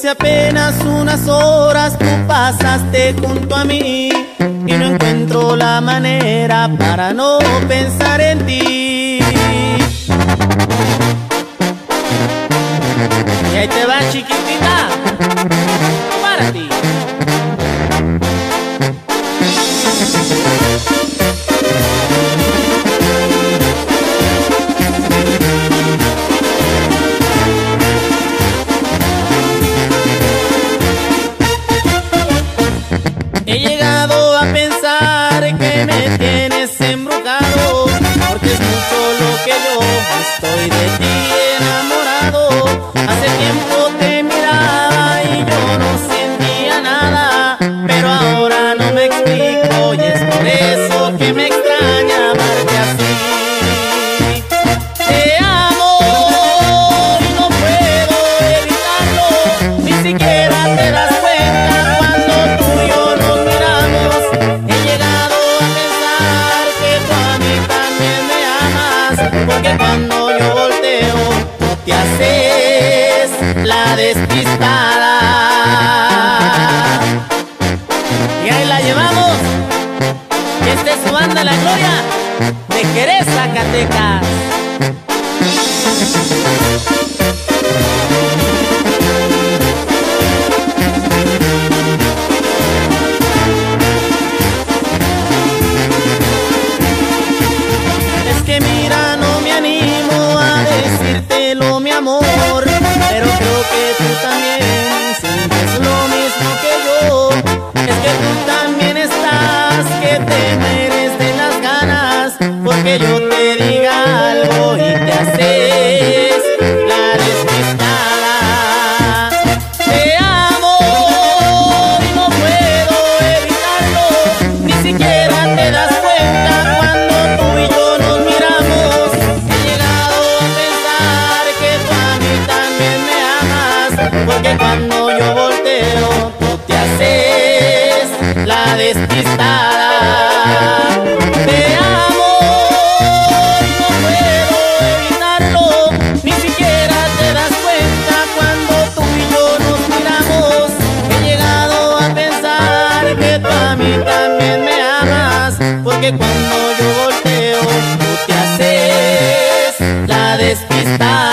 hace apenas unas horas tú pasaste junto a mí y no encuentro la manera para no pensar en ti. Y ahí te va chiquitita, para ti. Embrujado despistada. Y ahí la llevamos. Esta es su banda La Gloria de Jerez, Zacatecas Porque yo te diga algo y te haces la despistada. Te amo y no puedo evitarlo. Ni siquiera te das cuenta cuando tú y yo nos miramos. He llegado a pensar que tú a mí también me amas. Porque cuando yo volteo, tú te haces la despistada. Cuando yo volteo, tú te haces la despistada.